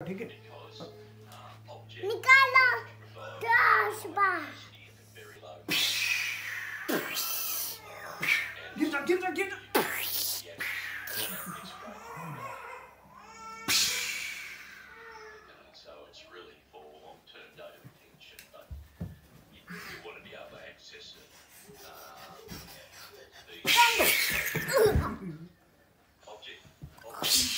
ठीक है निकालो दस बार गिर जा गिर जा गिर जा Object. Object.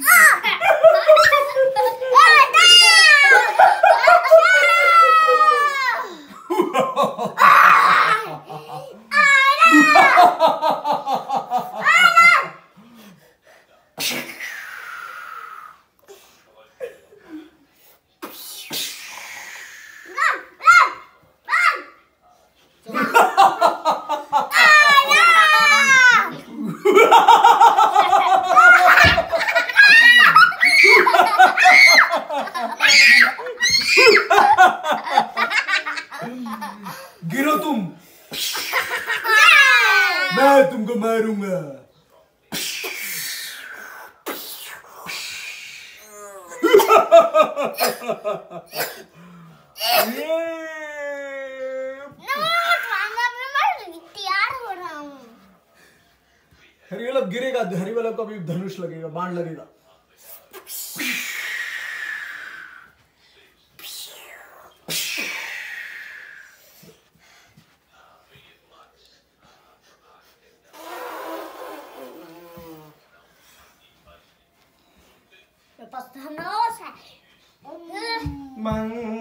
Ah! गिरो तुम। मैं तुमको मारूँगा। हरिवल्लभ गिरेगा हरिवल्लभ का भी धनुष लगेगा बाण लगेगा। Vamos a... Mang